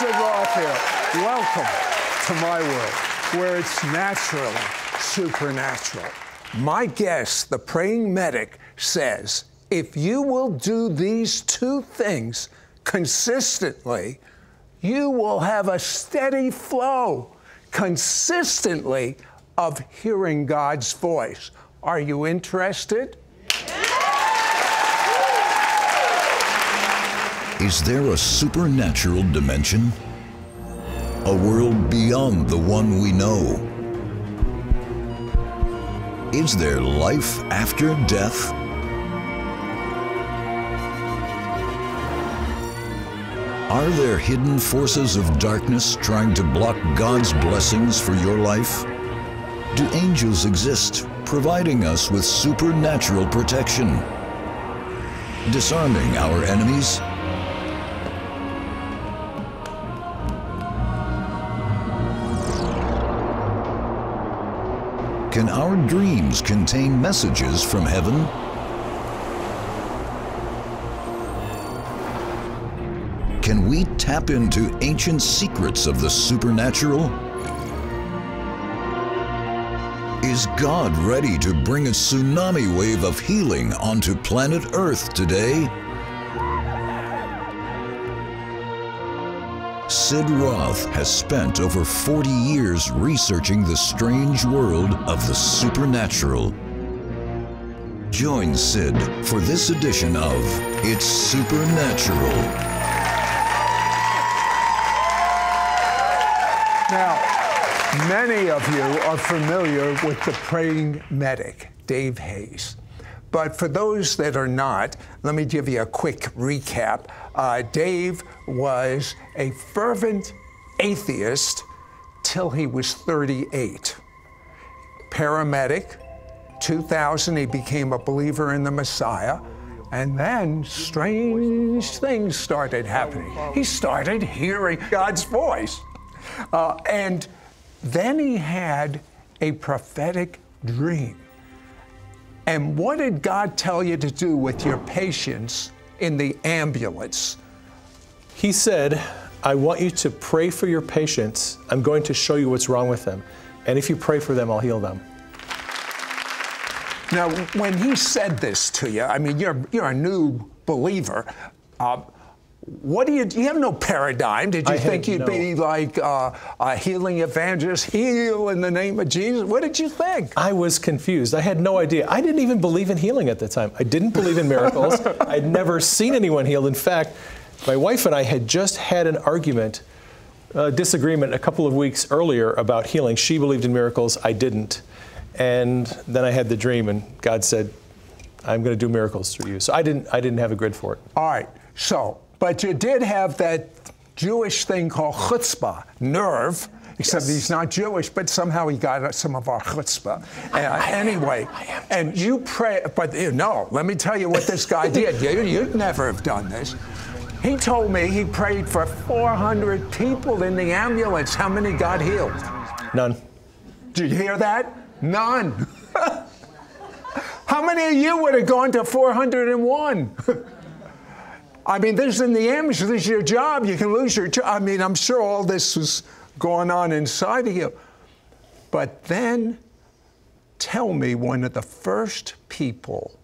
Roth. Welcome to my world, where it's naturally supernatural. My guest, the praying medic, says if you will do these two things consistently, you will have a steady flow consistently of hearing God's voice. Are you interested? Is there a supernatural dimension? A world beyond the one we know? Is there life after death? Are there hidden forces of darkness trying to block God's blessings for your life? Do angels exist, providing us with supernatural protection? Disarming our enemies? Can our dreams contain messages from heaven? Can we tap into ancient secrets of the supernatural? Is God ready to bring a tsunami wave of healing onto planet Earth today? Sid Roth has spent over 40 years researching the strange world of the supernatural. Join Sid for this edition of It's Supernatural. Now, many of you are familiar with the praying medic, Dave Hayes. But for those that are not, let me give you a quick recap. Uh, Dave was a fervent atheist till he was 38. Paramedic, 2000, he became a believer in the Messiah. And then strange things started happening. He started hearing God's voice. Uh, and then he had a prophetic dream. And what did God tell you to do with your patients in the ambulance? He said, I want you to pray for your patients. I'm going to show you what's wrong with them. And if you pray for them, I'll heal them. Now, when he said this to you, I mean, you're, you're a new believer. Uh, what do you, you have no paradigm? Did you I think you'd no- be like uh, a healing evangelist, heal in the name of Jesus? What did you think? I was confused. I had no idea. I didn't even believe in healing at the time. I didn't believe in miracles. I'd never seen anyone healed. In fact, my wife and I had just had an argument, a disagreement a couple of weeks earlier about healing. She believed in miracles, I didn't. And then I had the dream, and God said, I'm going to do miracles through you. So I didn't, I didn't have a grid for it. All right, so, but you did have that Jewish thing called chutzpah, nerve, except Yes. he's not Jewish, but somehow he got some of our chutzpah. Uh, anyway, and you pray, but you know, let me tell you what this guy did. You, you'd never have done this. He told me he prayed for 400 people in the ambulance. How many got healed? None. Did you hear that? None. How many of you would have gone to 401? I mean, this is in the ambulance. This is your job. You can lose your job. I mean, I'm sure all this was going on inside of you. But then tell me one of the first people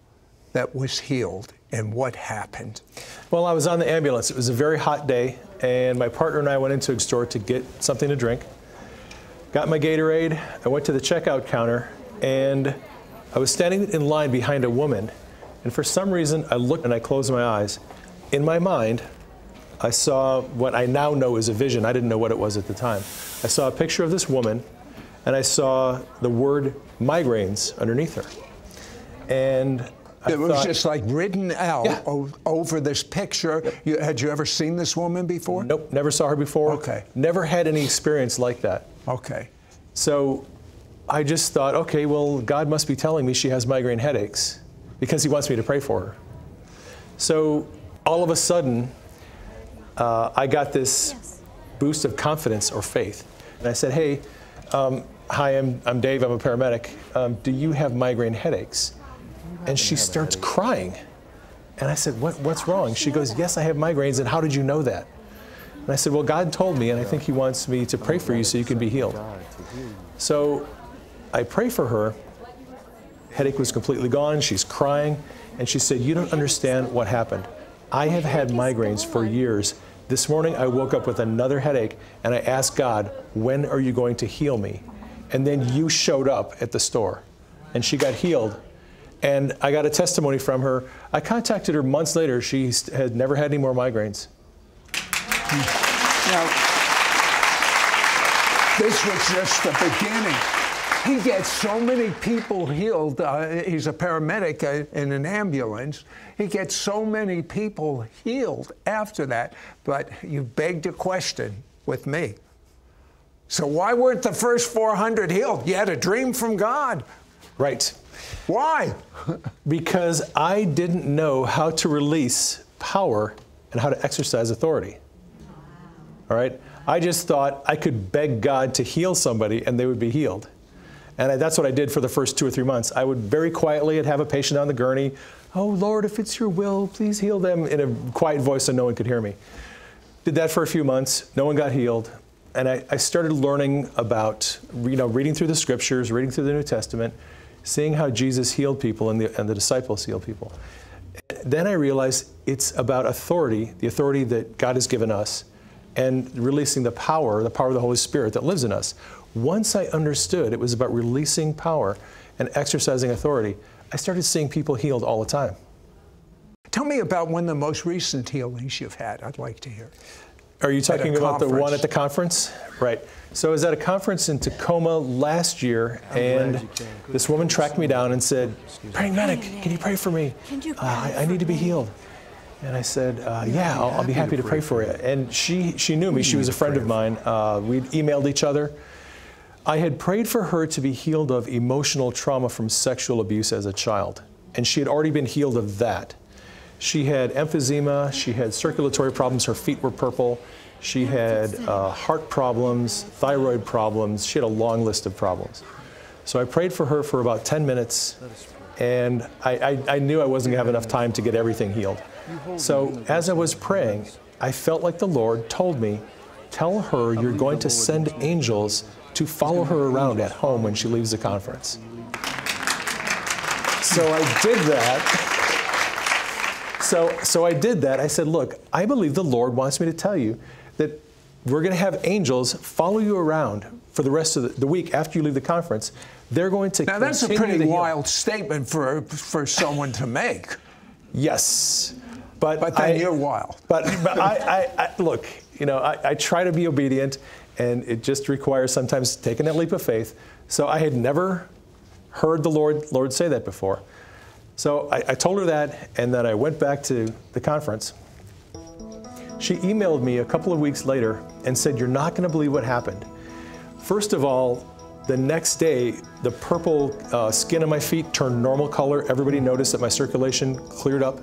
that was healed and what happened. Well, I was on the ambulance. It was a very hot day, and my partner and I went into a store to get something to drink. Got my Gatorade. I went to the checkout counter, and I was standing in line behind a woman. And for some reason, I looked and I closed my eyes. In my mind, I saw what I now know is a vision. I didn't know what it was at the time. I saw a picture of this woman, and I saw the word migraines underneath her. And I It was thought- just like written out Yeah. over this picture. You, had you ever seen this woman before? Nope, never saw her before. Okay. Never had any experience like that. Okay. So I just thought, okay, well, God must be telling me she has migraine headaches because He wants me to pray for her. So all of a sudden, uh, I got this boost of confidence or faith. And I said, hey, um, hi, I'm, I'm Dave, I'm a paramedic. Um, do you have migraine headaches? And she starts crying. And I said, what, what's wrong? She goes, yes, I have migraines. And how did you know that? And I said, Well, God told me, and I think He wants me to pray for you so you can be healed. So I pray for her. Headache was completely gone. She's crying. And she said, You don't understand what happened. I have had migraines for years. This morning I woke up with another headache and I asked God, When are you going to heal me? And then you showed up at the store and she got healed. And I got a testimony from her. I contacted her months later. She had never had any more migraines. Now, this was just the beginning. He gets so many people healed. Uh, he's a paramedic uh, in an ambulance. He gets so many people healed after that. But you begged a question with me. So, why weren't the first 400 healed? You had a dream from God. Right. Why? because I didn't know how to release power and how to exercise authority. All right? I just thought I could beg God to heal somebody and they would be healed. And I, that's what I did for the first two or three months. I would very quietly have a patient on the gurney. Oh, Lord, if it's your will, please heal them in a quiet voice so no one could hear me. Did that for a few months. No one got healed. And I, I started learning about, you know, reading through the scriptures, reading through the New Testament, seeing how Jesus healed people and the, and the disciples healed people. Then I realized it's about authority, the authority that God has given us, and releasing the power, the power of the Holy Spirit that lives in us. Once I understood it was about releasing power and exercising authority, I started seeing people healed all the time. Tell me about one of the most recent healings you've had. I'd like to hear. Are you talking about the one at the conference? Right. So I was at a conference in Tacoma last year, and this woman tracked me down and said, "Praying medic, can you pray for me? Uh, I, I, need to be healed." And I said, uh, "Yeah, I'll, I'll, be happy to pray for you." And she she knew me. She was a friend of mine. Uh, we'd emailed each other. I had prayed for her to be healed of emotional trauma from sexual abuse as a child, and she had already been healed of that. She had emphysema, she had circulatory problems, her feet were purple, she had uh, heart problems, thyroid problems, she had a long list of problems. So I prayed for her for about 10 minutes, and I, I, I knew I wasn't going to have enough time to get everything healed. So as I was praying, I felt like the Lord told me, Tell her you're going to send angels to follow her around at home when she leaves the conference. So I did that. So, so I did that. I said, Look, I believe the Lord wants me to tell you that we're going to have angels follow you around for the rest of the, the week after you leave the conference. They're going to now that's a pretty wild statement for for someone to make. Yes, but but then I, you're wild. But, but I, I, I, look, you know, I, I try to be obedient, and it just requires sometimes taking that leap of faith. So I had never heard the Lord Lord say that before. So I, I told her that, and then I went back to the conference. She emailed me a couple of weeks later and said, You're not going to believe what happened. First of all, the next day, the purple uh, skin on my feet turned normal color. Everybody noticed that my circulation cleared up.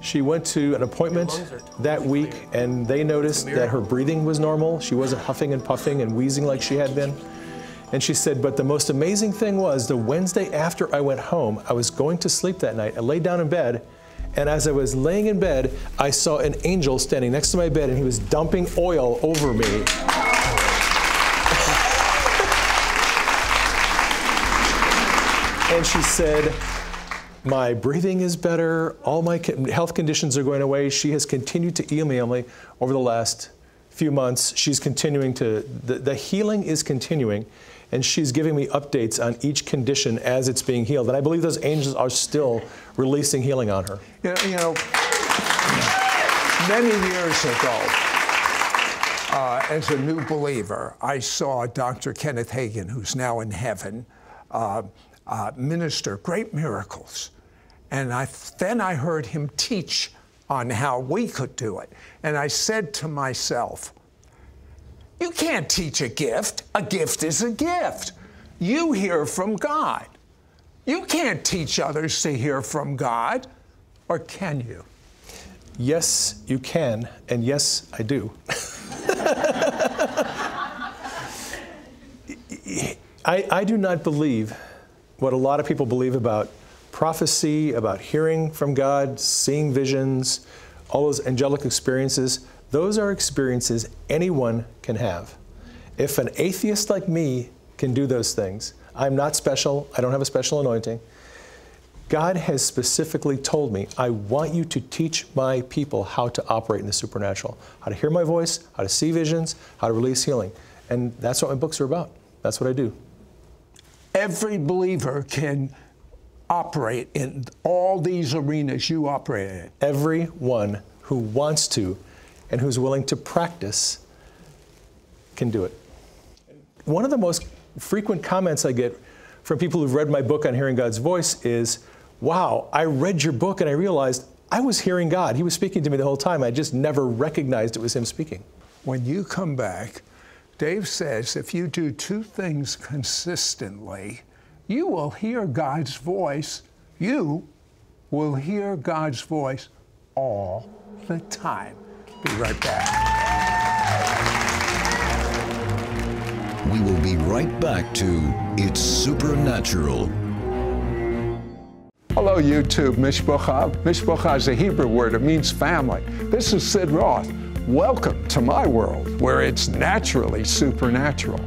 She went to an appointment that week and they noticed that her breathing was normal. She wasn't huffing and puffing and wheezing like she had been. And she said, But the most amazing thing was the Wednesday after I went home, I was going to sleep that night. I laid down in bed, and as I was laying in bed, I saw an angel standing next to my bed, and he was dumping oil over me. and she said, my breathing is better. All my health conditions are going away. She has continued to email me over the last few months. She's continuing to, the, the healing is continuing and she's giving me updates on each condition as it's being healed. And I believe those angels are still releasing healing on her. You know, you know many years ago, uh, as a new believer, I saw Dr. Kenneth Hagin, who's now in heaven, uh, uh, minister great miracles. And I, then I heard him teach on how we could do it. And I said to myself, you can't teach a gift. A gift is a gift. You hear from God. You can't teach others to hear from God, or can you? Yes, you can, and yes, I do. I, I do not believe what a lot of people believe about prophecy, about hearing from God, seeing visions, all those angelic experiences. Those are experiences anyone can have. If an atheist like me can do those things, I'm not special, I don't have a special anointing. God has specifically told me, I want you to teach my people how to operate in the supernatural, how to hear my voice, how to see visions, how to release healing. And that's what my books are about. That's what I do. Every believer can operate in all these arenas you operate in. Everyone who wants to and who's willing to practice can do it. One of the most frequent comments I get from people who've read my book on hearing God's voice is, Wow, I read your book and I realized I was hearing God. He was speaking to me the whole time. I just never recognized it was Him speaking. When you come back, Dave says if you do two things consistently, you will hear God's voice. You will hear God's voice all the time. Be right back. We will be right back to It's Supernatural. Hello, YouTube. Mishpocha. Mishpocha is a Hebrew word. It means family. This is Sid Roth. Welcome to my world where it's naturally supernatural.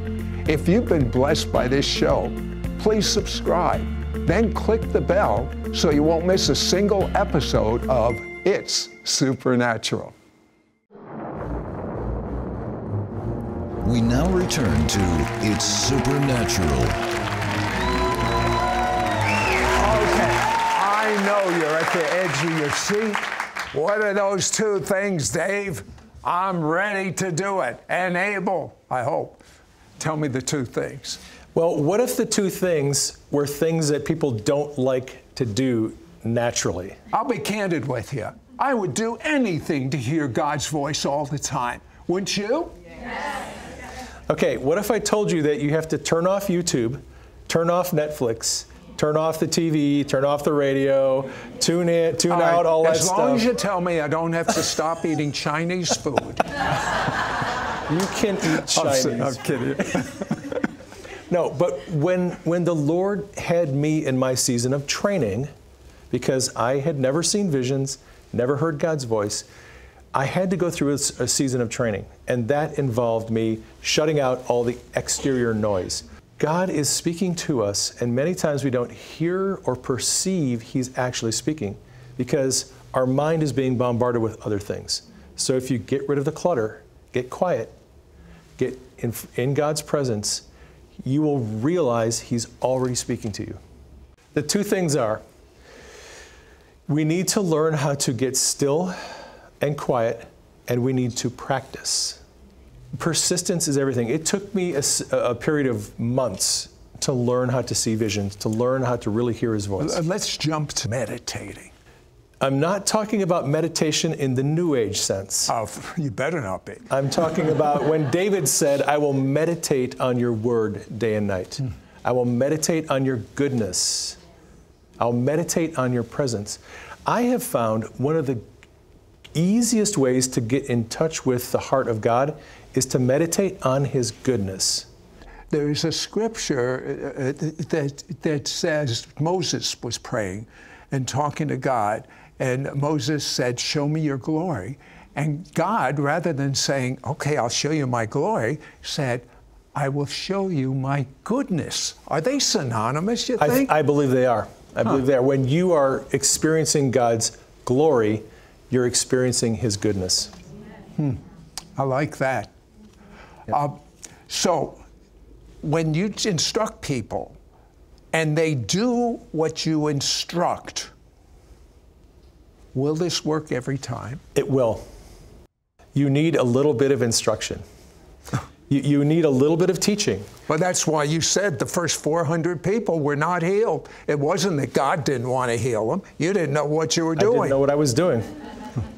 If you've been blessed by this show, please subscribe. Then click the bell so you won't miss a single episode of It's Supernatural. We now return to It's Supernatural. Okay, I know you're at the edge of your seat. What are those two things, Dave? I'm ready to do it and able, I hope. Tell me the two things. Well, what if the two things were things that people don't like to do naturally? I'll be candid with you. I would do anything to hear God's voice all the time. Wouldn't you? Yes. Okay, what if I told you that you have to turn off YouTube, turn off Netflix, turn off the TV, turn off the radio, tune in, tune All right, out all that as stuff? long as you tell me I don't have to stop eating Chinese food. You can eat Chinese. I'm kidding. No, but when when the Lord had me in my season of training, because I had never seen visions, never heard God's voice, I had to go through a season of training, and that involved me shutting out all the exterior noise. God is speaking to us, and many times we don't hear or perceive He's actually speaking because our mind is being bombarded with other things. So if you get rid of the clutter, get quiet, get in, in God's presence, you will realize He's already speaking to you. The two things are we need to learn how to get still and quiet, and we need to practice. Persistence is everything. It took me a period of months to learn how to see visions, to learn how to really hear His voice. Let's jump to meditating. I'm not talking about meditation in the New Age sense. Oh, you better not be. I'm talking about when David said, I will meditate on your word day and night. Hmm. I will meditate on your goodness. I'll meditate on your presence. I have found one of the easiest ways to get in touch with the heart of God is to meditate on his goodness. There is a scripture uh, uh, that, that says Moses was praying and talking to God, and Moses said, Show me your glory. And God, rather than saying, Okay, I'll show you my glory, said, I will show you my goodness. Are they synonymous, you think? I believe they are. I believe they are. When you are experiencing God's glory, you're experiencing his goodness. Hmm. I like that. Uh, so, when you instruct people and they do what you instruct, will this work every time? It will. You need a little bit of instruction. You, you need a little bit of teaching. Well, that's why you said the first 400 people were not healed. It wasn't that God didn't want to heal them. You didn't know what you were doing. I didn't know what I was doing.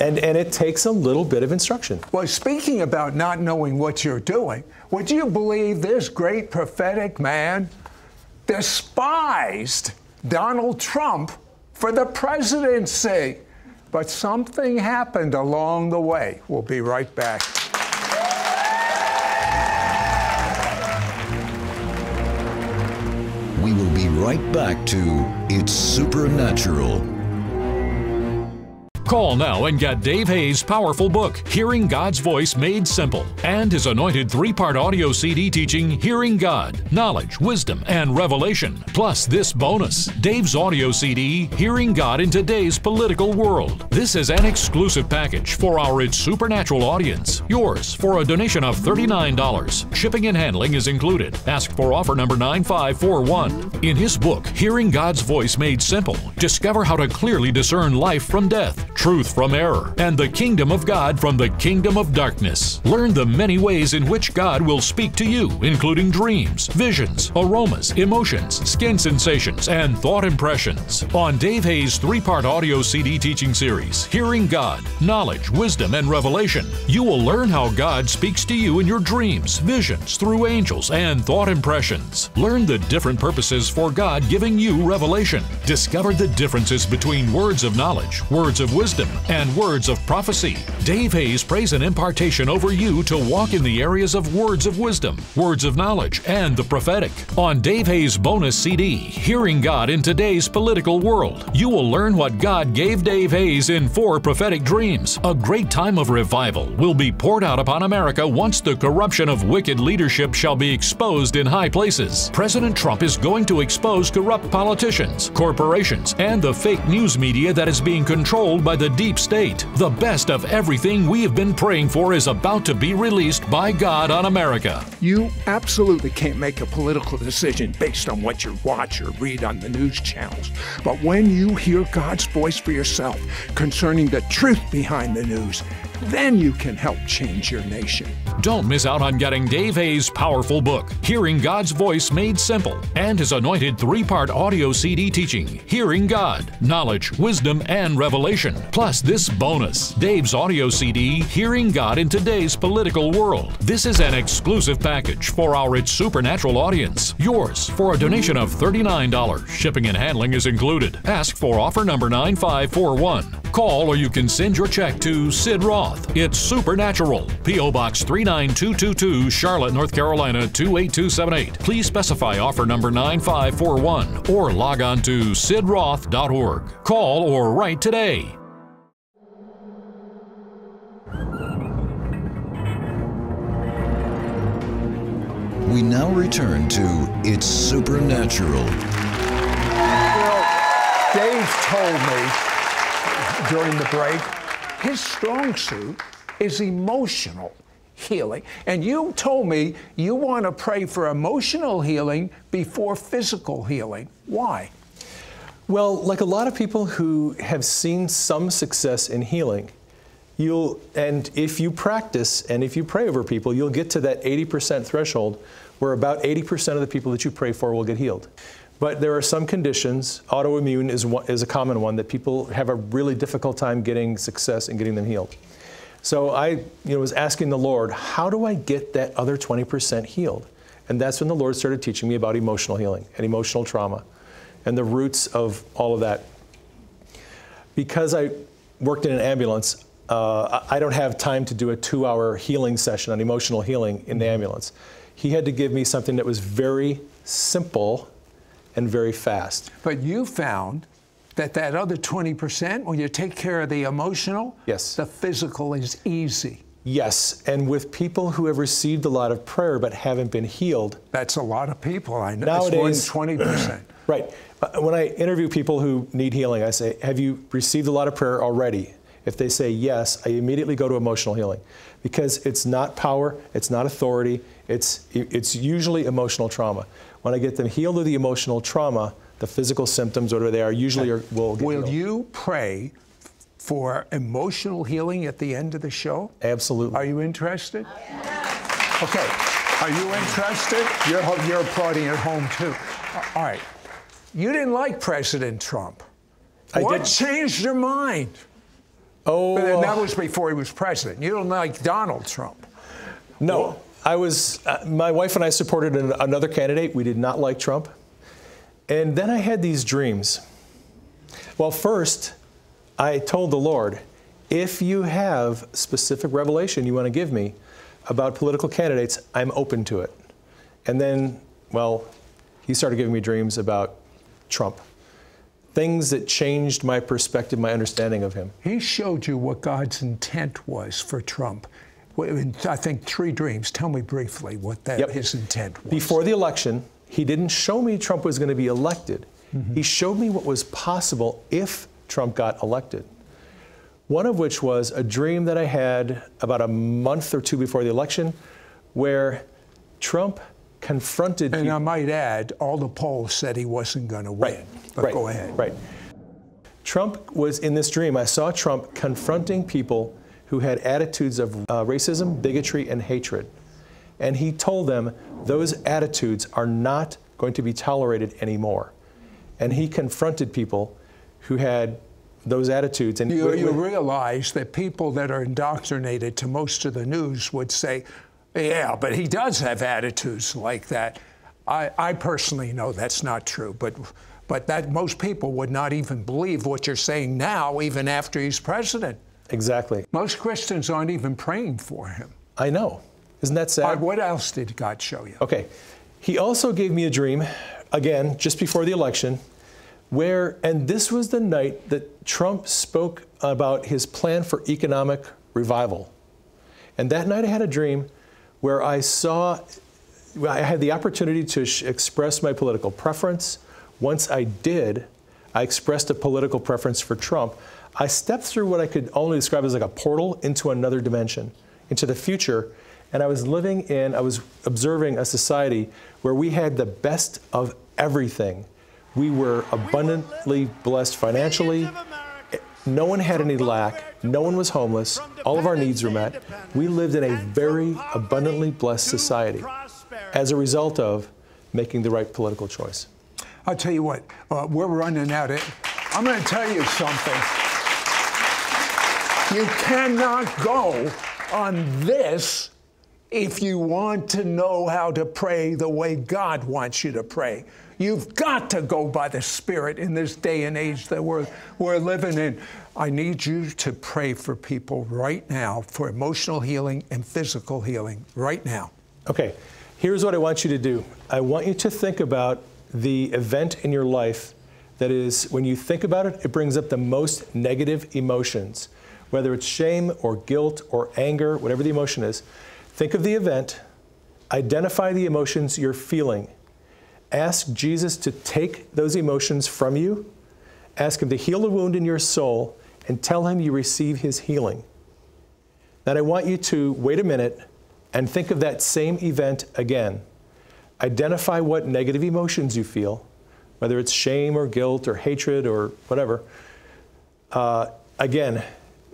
And, and it takes a little bit of instruction. Well, speaking about not knowing what you're doing, would you believe this great prophetic man despised Donald Trump for the presidency? But something happened along the way. We'll be right back. We will be right back to It's Supernatural. Call now and get Dave Hayes' powerful book, Hearing God's Voice Made Simple, and his anointed three part audio CD teaching, Hearing God Knowledge, Wisdom, and Revelation. Plus, this bonus Dave's audio CD, Hearing God in Today's Political World. This is an exclusive package for our It's Supernatural audience. Yours for a donation of $39. Shipping and handling is included. Ask for offer number 9541. In his book, Hearing God's Voice Made Simple, discover how to clearly discern life from death truth from error, and the kingdom of God from the kingdom of darkness. Learn the many ways in which God will speak to you, including dreams, visions, aromas, emotions, skin sensations, and thought impressions. On Dave Hayes' three part audio CD teaching series, Hearing God, Knowledge, Wisdom, and Revelation, you will learn how God speaks to you in your dreams, visions, through angels, and thought impressions. Learn the different purposes for God giving you revelation. Discover the differences between words of knowledge, words of wisdom, wisdom and words of prophecy. Dave Hayes prays an impartation over you to walk in the areas of words of wisdom, words of knowledge, and the prophetic. On Dave Hayes' bonus CD, Hearing God in Today's Political World, you will learn what God gave Dave Hayes in four prophetic dreams. A great time of revival will be poured out upon America once the corruption of wicked leadership shall be exposed in high places. President Trump is going to expose corrupt politicians, corporations, and the fake news media that is being controlled by the deep state. The best of everything we have been praying for is about to be released by God on America. You absolutely can't make a political decision based on what you watch or read on the news channels. But when you hear God's voice for yourself concerning the truth behind the news, then you can help change your nation. Don't miss out on getting Dave Hayes' powerful book, Hearing God's Voice Made Simple, and his anointed three part audio CD teaching, Hearing God Knowledge, Wisdom, and Revelation. Plus, this bonus Dave's audio CD, Hearing God in Today's Political World. This is an exclusive package for our It's Supernatural audience. Yours for a donation of $39. Shipping and handling is included. Ask for offer number 9541. Call or you can send your check to Sid Roth. It's Supernatural. P.O. Box 39222, Charlotte, North Carolina 28278. Please specify offer number 9541 or log on to sidroth.org. Call or write today. We now return to It's Supernatural. Well, Dave told me during the break his strong suit is emotional healing. And you told me you want to pray for emotional healing before physical healing. Why? Well, like a lot of people who have seen some success in healing, you'll and if you practice and if you pray over people, you'll get to that 80% threshold where about 80% of the people that you pray for will get healed. But there are some conditions, autoimmune is, one, is a common one, that people have a really difficult time getting success and getting them healed. So I you know, was asking the Lord, how do I get that other 20% healed? And that's when the Lord started teaching me about emotional healing and emotional trauma and the roots of all of that. Because I worked in an ambulance, uh, I don't have time to do a two hour healing session on emotional healing in the ambulance. He had to give me something that was very simple and very fast. But you found that that other 20%, when you take care of the emotional, yes. the physical is easy. Yes, and with people who have received a lot of prayer but haven't been healed. That's a lot of people. I know. Nowadays, more than 20%. right. Uh, when I interview people who need healing, I say, Have you received a lot of prayer already? If they say yes, I immediately go to emotional healing because it's not power, it's not authority, it's, it's usually emotional trauma. When I get them healed of the emotional trauma, the physical symptoms, whatever they are, usually are, will Will healed. you pray for emotional healing at the end of the show? Absolutely. Are you interested? Okay. Are you interested? You're, you're applauding at home too. All right. You didn't like President Trump. I what didn't. changed your mind? Oh, But that was before he was president. You don't like Donald Trump. no. I was, uh, my wife and I supported an, another candidate. We did not like Trump. And then I had these dreams. Well, first, I told the Lord, if you have specific revelation you want to give me about political candidates, I'm open to it. And then, well, he started giving me dreams about Trump. Things that changed my perspective, my understanding of him. He showed you what God's intent was for Trump. I think three dreams. Tell me briefly what that Yep. his intent was. Before the election, he didn't show me Trump was going to be elected. Mm-hmm. He showed me what was possible if Trump got elected. One of which was a dream that I had about a month or two before the election where Trump confronted and people. I might add, all the polls said he wasn't going to win. Right. But right. go ahead. Right. Trump was in this dream. I saw Trump confronting people who had attitudes of uh, racism, bigotry, and hatred. And he told them those attitudes are not going to be tolerated anymore. And he confronted people who had those attitudes. And You, you realize that people that are indoctrinated to most of the news would say, yeah, but he does have attitudes like that. I, I personally know that's not true, but, but that most people would not even believe what you're saying now, even after he's president. exactly. Most Christians aren't even praying for him. I know. Isn't that sad? Uh, what else did God show you? Okay. He also gave me a dream, again, just before the election, where, and this was the night that Trump spoke about his plan for economic revival. And that night I had a dream where I saw, I had the opportunity to sh- express my political preference. Once I did, I expressed a political preference for Trump. I stepped through what I could only describe as like a portal into another dimension, into the future. And I was living in, I was observing a society where we had the best of everything. We were abundantly blessed financially. No one had any lack. No one was homeless. All of our needs were met. We lived in a very abundantly blessed society as a result of making the right political choice. I'll tell you what, uh, we're running out of. It. I'm going to tell you something. You cannot go on this if you want to know how to pray the way God wants you to pray. You've got to go by the Spirit in this day and age that we're, we're living in. I need you to pray for people right now for emotional healing and physical healing right now. Okay, here's what I want you to do I want you to think about the event in your life that is, when you think about it, it brings up the most negative emotions, whether it's shame or guilt or anger, whatever the emotion is. Think of the event, identify the emotions you're feeling. Ask Jesus to take those emotions from you, ask Him to heal the wound in your soul, and tell Him you receive His healing. Then I want you to wait a minute and think of that same event again. Identify what negative emotions you feel, whether it's shame or guilt or hatred or whatever. Uh, again,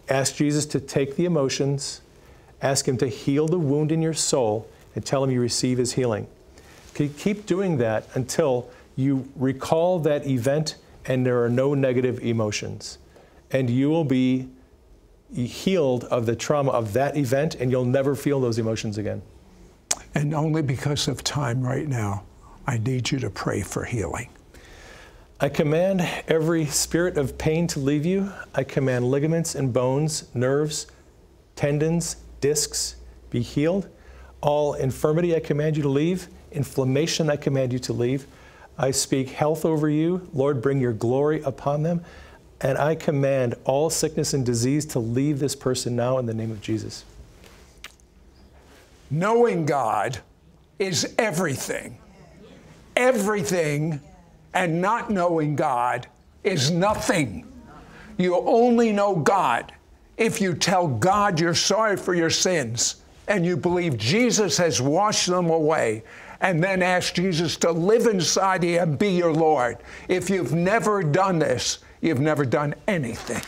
ask Jesus to take the emotions, ask Him to heal the wound in your soul, and tell Him you receive His healing. Keep doing that until you recall that event and there are no negative emotions. And you will be healed of the trauma of that event and you'll never feel those emotions again. And only because of time right now, I need you to pray for healing. I command every spirit of pain to leave you. I command ligaments and bones, nerves, tendons, discs be healed. All infirmity I command you to leave. Inflammation I command you to leave. I speak health over you. Lord, bring your glory upon them. And I command all sickness and disease to leave this person now in the name of Jesus. Knowing God is everything. Everything, and not knowing God is nothing. You only know God if you tell God you're sorry for your sins and you believe Jesus has washed them away, and then ask Jesus to live inside you and be your Lord. If you've never done this, you've never done anything.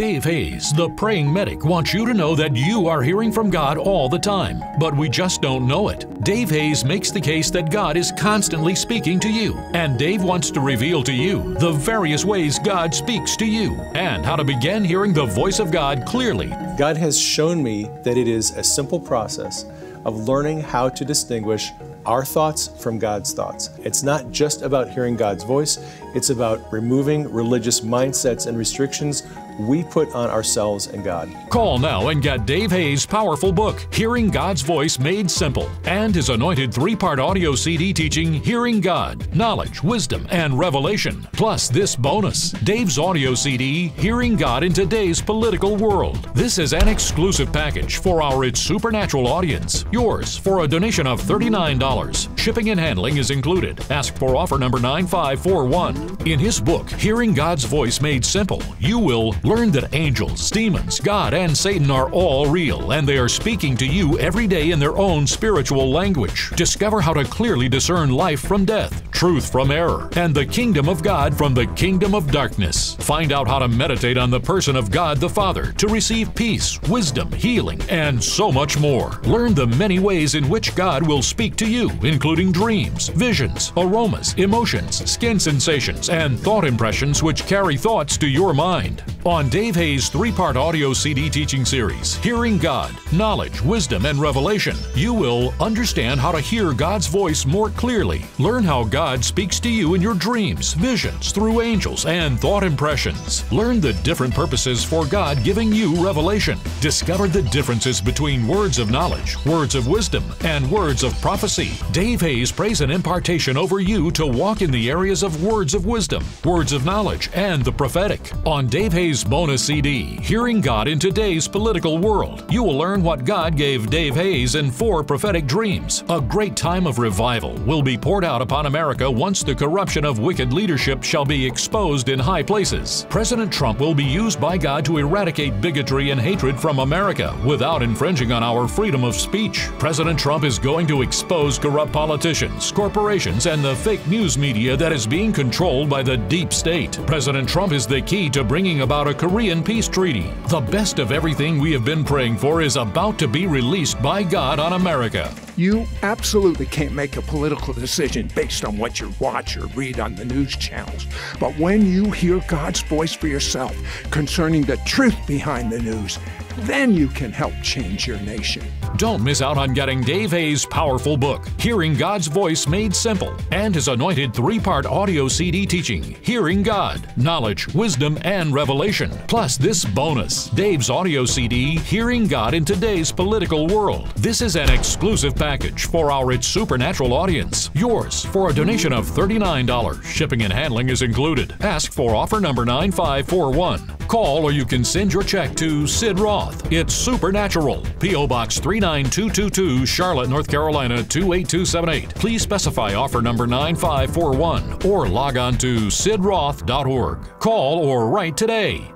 Dave Hayes, the praying medic, wants you to know that you are hearing from God all the time, but we just don't know it. Dave Hayes makes the case that God is constantly speaking to you, and Dave wants to reveal to you the various ways God speaks to you and how to begin hearing the voice of God clearly. God has shown me that it is a simple process of learning how to distinguish our thoughts from God's thoughts. It's not just about hearing God's voice, it's about removing religious mindsets and restrictions we put on ourselves and God. Call now and get Dave Hayes' powerful book, Hearing God's Voice Made Simple, and his anointed three part audio CD teaching, Hearing God Knowledge, Wisdom, and Revelation. Plus, this bonus Dave's audio CD, Hearing God in Today's Political World. This is an exclusive package for our It's Supernatural audience. Yours for a donation of $39. Shipping and handling is included. Ask for offer number 9541. In his book, Hearing God's Voice Made Simple, you will learn that angels, demons, God, and Satan are all real, and they are speaking to you every day in their own spiritual language. Discover how to clearly discern life from death, truth from error, and the kingdom of God from the kingdom of darkness. Find out how to meditate on the person of God the Father to receive peace, wisdom, healing, and so much more. Learn the many ways in which God will speak to you, including dreams, visions, aromas, emotions, skin sensations, and thought impressions which carry thoughts to your mind. On Dave Hayes' three part audio CD teaching series, Hearing God, Knowledge, Wisdom, and Revelation, you will understand how to hear God's voice more clearly, learn how God speaks to you in your dreams, visions, through angels, and thought impressions. Learn the different purposes for God giving you revelation. Discover the differences between words of knowledge, words of wisdom, and words of prophecy. Dave Hayes prays an impartation over you to walk in the areas of words of wisdom, words of knowledge, and the prophetic. On Dave Hayes' bonus CD, Hearing God in Today's Political World, you will learn what God gave Dave Hayes in four prophetic dreams. A great time of revival will be poured out upon America once the corruption of wicked leadership shall be exposed in high places. President Trump will be used by God to eradicate bigotry and hatred from America without infringing on our freedom of speech. President Trump is going to expose corrupt politicians, corporations, and the fake news media that is being controlled by the deep state. President Trump is the key to bringing about a Korean peace treaty. The best of everything we have been praying for is about to be released by God on America. You absolutely can't make a political decision based on what you watch or read on the news channels. But when you hear God's voice for yourself concerning the truth behind the news, then you can help change your nation. Don't miss out on getting Dave Hayes' powerful book, Hearing God's Voice Made Simple, and his anointed three part audio CD teaching, Hearing God Knowledge, Wisdom, and Revelation. Plus, this bonus Dave's audio CD, Hearing God in Today's Political World. This is an exclusive package for our It's Supernatural audience. Yours for a donation of $39. Shipping and handling is included. Ask for offer number 9541. Call or you can send your check to Sid Roth. It's Supernatural. P.O. Box 39222, Charlotte, North Carolina 28278. Please specify offer number 9541 or log on to sidroth.org. Call or write today.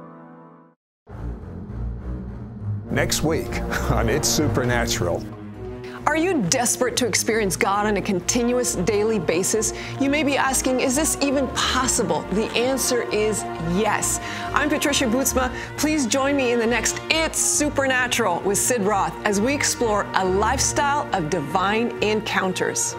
Next week on It's Supernatural. Are you desperate to experience God on a continuous daily basis? You may be asking, is this even possible? The answer is yes. I'm Patricia Bootsma. Please join me in the next It's Supernatural with Sid Roth as we explore a lifestyle of divine encounters.